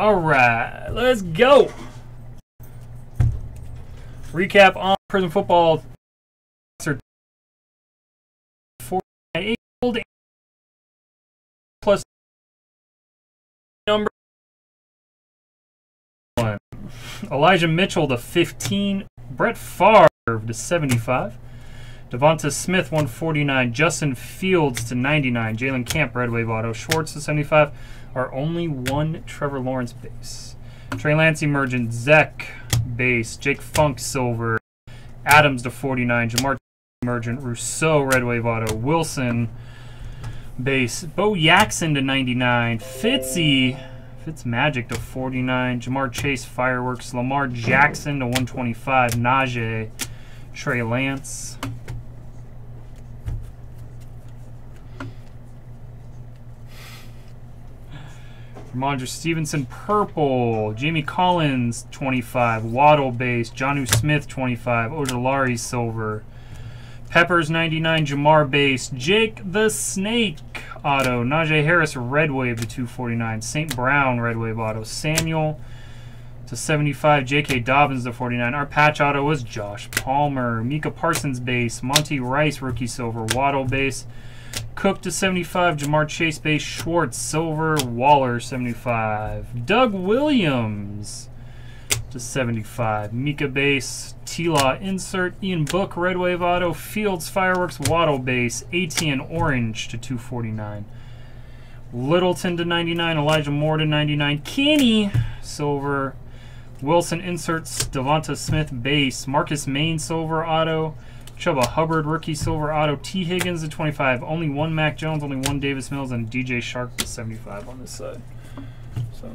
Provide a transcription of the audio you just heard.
All right, let's go. Recap on Prizm football. Plus number one. Elijah Mitchell to 15. Brett Favre to 75. Devonta Smith 149. Justin Fields to 99. Jalen Camp Red Wave Auto. Schwartz to 75. Our only one Trevor Lawrence base. Trey Lance Emergent. Zeke base. Jake Funk Silver. Adams to 49. Ja'Marr Emergent. Rousseau Red Wave Auto. Wilson base. Bo Jackson to 99. Fitzy. Fitz Magic to 49. Ja'Marr Chase Fireworks. Lamar Jackson to 125. Najee. Trey Lance. Rhamondre Stevenson, purple. Jamie Collins, 25. Waddle base. Jonnu Smith, 25. Ojulari, silver. Peppers, 99. Ja'Marr base. Jake the Snake, auto. Najee Harris, red wave to 249. St. Brown, red wave auto. Samuel to 75. J.K. Dobbins to 49. Our patch auto was Josh Palmer. Micah Parsons base. Monty Rice, rookie silver. Waddle base. Cook to 75, Ja'Marr Chase base, Schwartz silver, Waller 75, Doug Williams to 75, Micah base, T-Law insert, Ian Book red wave auto, Fields fireworks, Waddle base, ATN orange to 249. Littleton to 99, Elijah Moore to 99, Kenny silver, Wilson inserts, Devonta Smith base, Marcus Main silver auto, Chuba Hubbard, rookie silver auto. T. Higgins at 25. Only one Mac Jones, only one Davis Mills, and DJ Chark to 75 on this side. So.